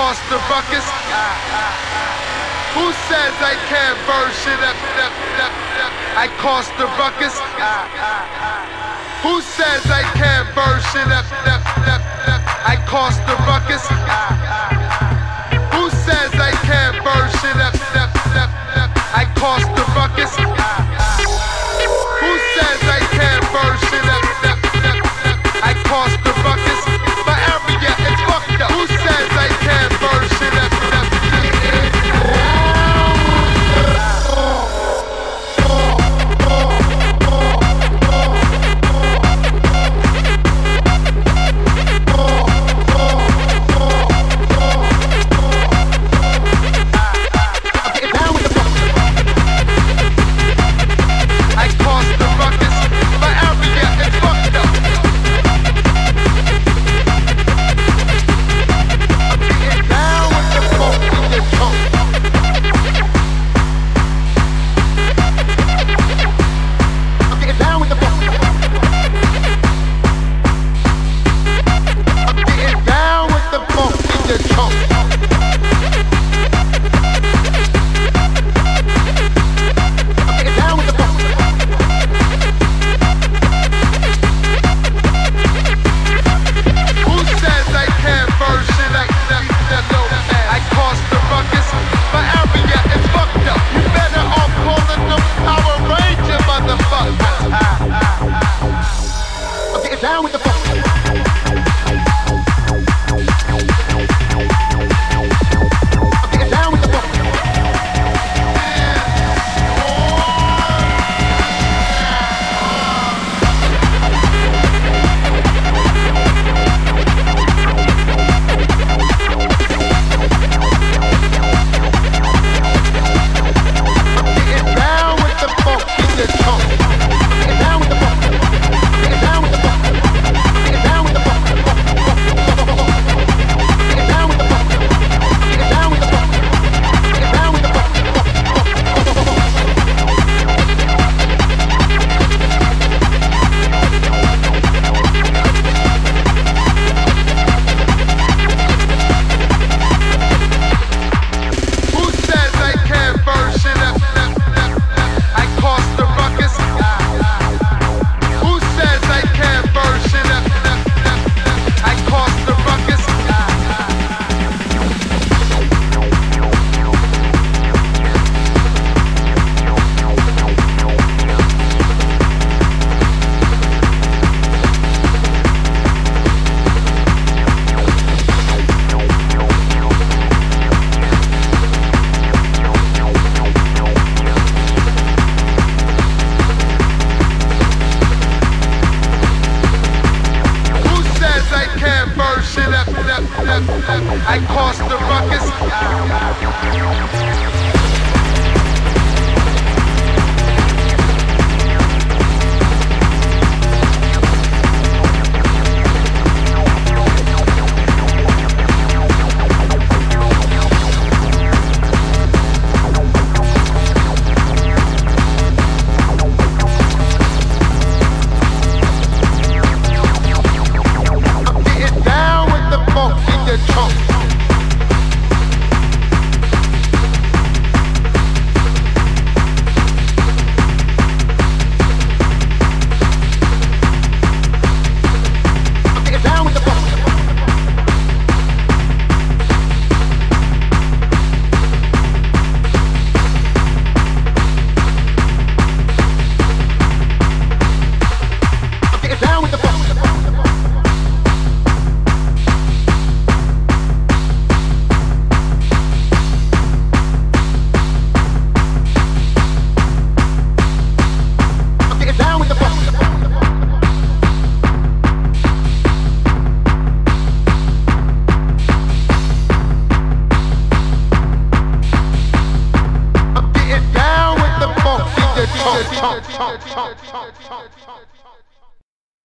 cost the ruckus? Who says I can't burn shit up? up, up, up? I cost the ruckus. Who says I can't burn shit up? up, up, up? I cost the ruckus. down with the chomp, chomp, chomp.